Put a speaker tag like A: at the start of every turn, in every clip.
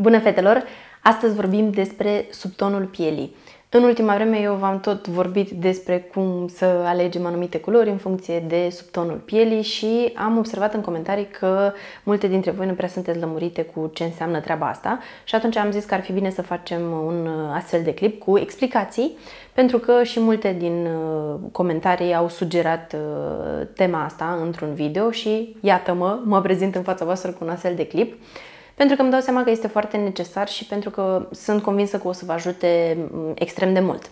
A: Bună fetelor! Astăzi vorbim despre subtonul pielii. În ultima vreme eu v-am tot vorbit despre cum să alegem anumite culori în funcție de subtonul pielii și am observat în comentarii că multe dintre voi nu prea sunteți lămurite cu ce înseamnă treaba asta și atunci am zis că ar fi bine să facem un astfel de clip cu explicații pentru că și multe din uh, comentarii au sugerat uh, tema asta într-un video și iată-mă, mă prezint în fața voastră cu un astfel de clip pentru că îmi dau seama că este foarte necesar și pentru că sunt convinsă că o să vă ajute mm, extrem de mult.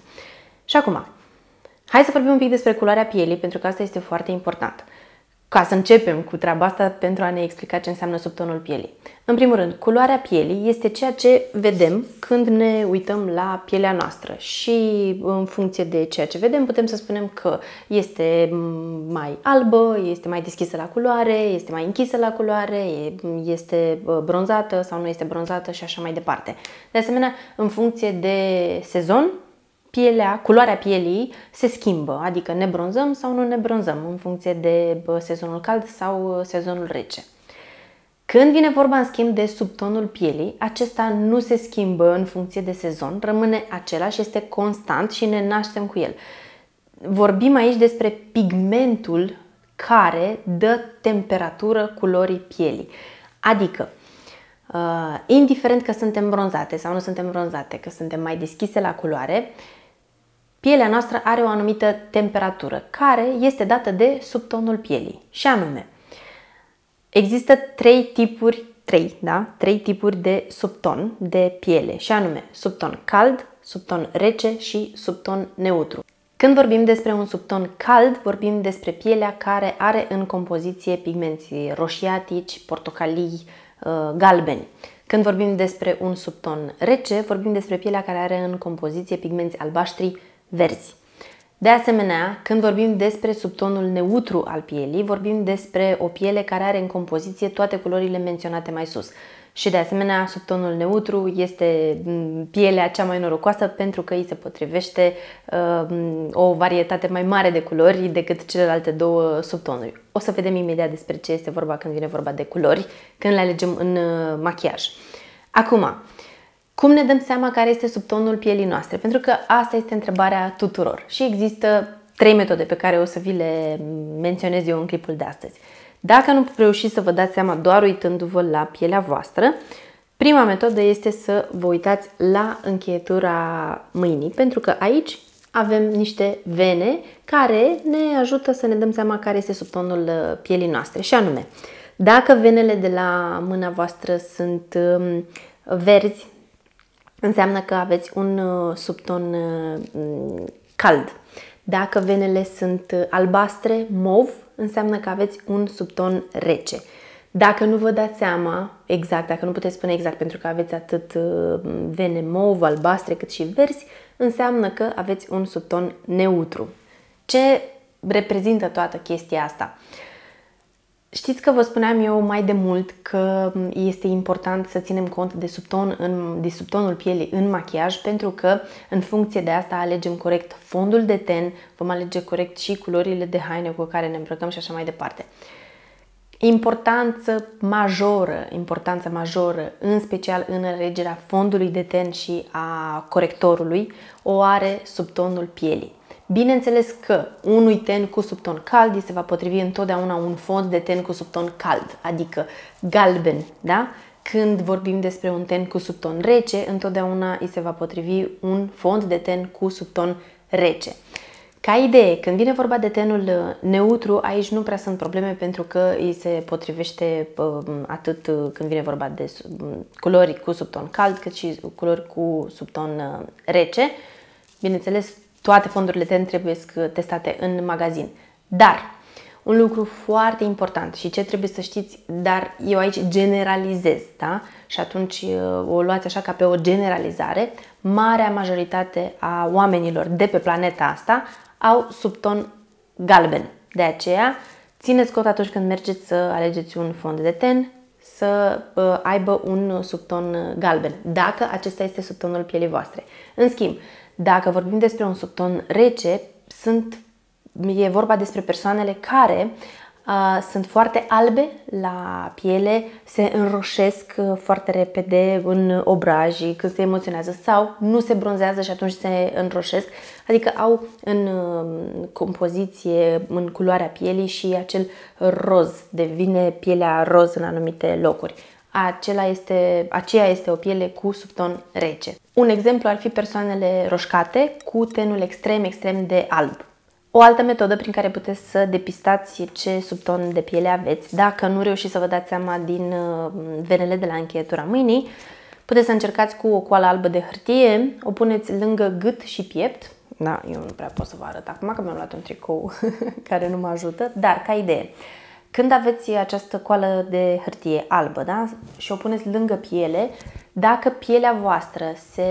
A: Și acum, hai să vorbim un pic despre culoarea pielii, pentru că asta este foarte important ca să începem cu treaba asta pentru a ne explica ce înseamnă subtonul pielii. În primul rând, culoarea pielii este ceea ce vedem când ne uităm la pielea noastră și în funcție de ceea ce vedem putem să spunem că este mai albă, este mai deschisă la culoare, este mai închisă la culoare, este bronzată sau nu este bronzată și așa mai departe. De asemenea, în funcție de sezon, pielea, culoarea pielii se schimbă, adică ne bronzăm sau nu ne bronzăm în funcție de sezonul cald sau sezonul rece. Când vine vorba în schimb de subtonul pielii, acesta nu se schimbă în funcție de sezon, rămâne același, este constant și ne naștem cu el. Vorbim aici despre pigmentul care dă temperatură culorii pielii. Adică, uh, indiferent că suntem bronzate sau nu suntem bronzate, că suntem mai deschise la culoare, pielea noastră are o anumită temperatură care este dată de subtonul pielii. Și anume, există trei tipuri, trei, da? Trei tipuri de subton de piele și anume subton cald, subton rece și subton neutru. Când vorbim despre un subton cald, vorbim despre pielea care are în compoziție pigmenții roșiatici, portocalii, uh, galbeni. Când vorbim despre un subton rece, vorbim despre pielea care are în compoziție pigmenți albaștri, verzi. De asemenea, când vorbim despre subtonul neutru al pielii, vorbim despre o piele care are în compoziție toate culorile menționate mai sus. Și de asemenea, subtonul neutru este mm, pielea cea mai norocoasă pentru că îi se potrivește uh, o varietate mai mare de culori decât celelalte două subtonuri. O să vedem imediat despre ce este vorba când vine vorba de culori, când le alegem în uh, machiaj. Acum, cum ne dăm seama care este subtonul pielii noastre? Pentru că asta este întrebarea tuturor și există trei metode pe care o să vi le menționez eu în clipul de astăzi. Dacă nu reușiți să vă dați seama doar uitându-vă la pielea voastră, prima metodă este să vă uitați la încheietura mâinii, pentru că aici avem niște vene care ne ajută să ne dăm seama care este subtonul uh, pielii noastre. Și anume, dacă venele de la mâna voastră sunt um, verzi, înseamnă că aveți un uh, subton uh, cald. Dacă venele sunt uh, albastre, mov, înseamnă că aveți un subton rece. Dacă nu vă dați seama exact, dacă nu puteți spune exact pentru că aveți atât vene mov, albastre cât și verzi, înseamnă că aveți un subton neutru. Ce reprezintă toată chestia asta? Știți că vă spuneam eu mai de mult că este important să ținem cont de, subton în, de subtonul pielii în machiaj pentru că în funcție de asta alegem corect fondul de ten, vom alege corect și culorile de haine cu care ne îmbrăcăm și așa mai departe. Importanță majoră, importanță majoră, în special în alegerea fondului de ten și a corectorului, o are subtonul pielii. Bineînțeles că unui ten cu subton cald îi se va potrivi întotdeauna un fond de ten cu subton cald, adică galben, da? Când vorbim despre un ten cu subton rece, întotdeauna îi se va potrivi un fond de ten cu subton rece. Ca idee, când vine vorba de tenul uh, neutru, aici nu prea sunt probleme pentru că îi se potrivește uh, atât uh, când vine vorba de culori cu subton cald, cât și culori cu subton rece. Bineînțeles, toate fondurile TEN trebuie testate în magazin. Dar, un lucru foarte important și ce trebuie să știți, dar eu aici generalizez, da? Și atunci uh, o luați așa ca pe o generalizare, marea majoritate a oamenilor de pe planeta asta au subton galben. De aceea, țineți cont atunci când mergeți să alegeți un fond de ten, să uh, aibă un subton galben, dacă acesta este subtonul pielii voastre. În schimb, dacă vorbim despre un subton rece, sunt, e vorba despre persoanele care sunt foarte albe la piele, se înroșesc uh, foarte repede în obraji când se emoționează sau nu se bronzează și atunci se înroșesc, adică au în uh, compoziție, în culoarea pielii și acel roz, devine pielea roz în anumite locuri. Acela este, aceea este o piele cu subton rece. Un exemplu ar fi persoanele roșcate cu tenul extrem, extrem de alb. O altă metodă prin care puteți să depistați ce subton de piele aveți, dacă nu reușiți să vă dați seama din uh, venele de la încheietura mâinii, puteți să încercați cu o coală albă de hârtie, o puneți lângă gât și piept. Da, eu nu prea pot să vă arăt acum că mi-am luat un tricou care nu mă ajută, dar ca idee. Când aveți această coală de hârtie albă da? și o puneți lângă piele, dacă pielea voastră se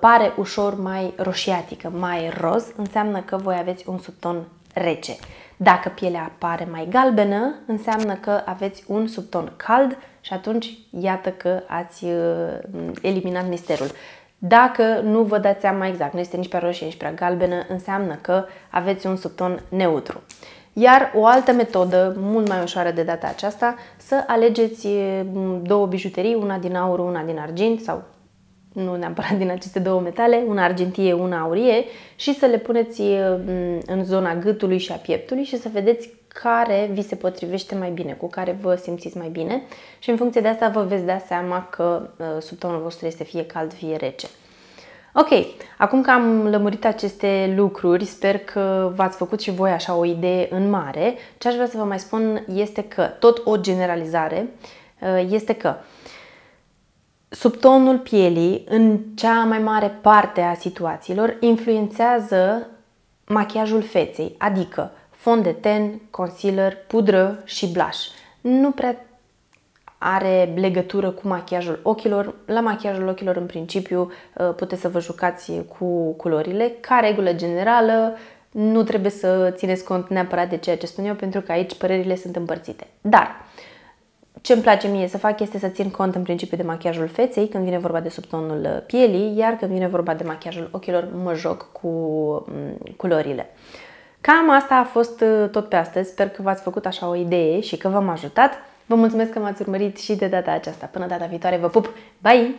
A: pare ușor mai roșiatică, mai roz, înseamnă că voi aveți un subton rece. Dacă pielea apare mai galbenă, înseamnă că aveți un subton cald și atunci iată că ați uh, eliminat misterul. Dacă nu vă dați seama exact, nu este nici prea roșie, nici prea galbenă, înseamnă că aveți un subton neutru. Iar o altă metodă, mult mai ușoară de data aceasta, să alegeți două bijuterii, una din aur, una din argint sau nu neapărat din aceste două metale, una argintie, una aurie și să le puneți în zona gâtului și a pieptului și să vedeți care vi se potrivește mai bine, cu care vă simțiți mai bine și în funcție de asta vă veți da seama că subtonul vostru este fie cald, fie rece. Ok, acum că am lămurit aceste lucruri, sper că v-ați făcut și voi așa o idee în mare. Ce aș vrea să vă mai spun este că, tot o generalizare, uh, este că subtonul pielii, în cea mai mare parte a situațiilor, influențează machiajul feței, adică fond de ten, concealer, pudră și blush. Nu prea are legătură cu machiajul ochilor. La machiajul ochilor, în principiu, uh, puteți să vă jucați cu culorile. Ca regulă generală, nu trebuie să țineți cont neapărat de ceea ce spun eu, pentru că aici părerile sunt împărțite. Dar, ce îmi place mie să fac este să țin cont în principiu de machiajul feței când vine vorba de subtonul pielii, iar când vine vorba de machiajul ochilor mă joc cu mm, culorile. Cam asta a fost uh, tot pe astăzi. Sper că v-ați făcut așa o idee și că v-am ajutat. Vă mulțumesc că m-ați urmărit și de data aceasta. Până data viitoare, vă pup! Bye!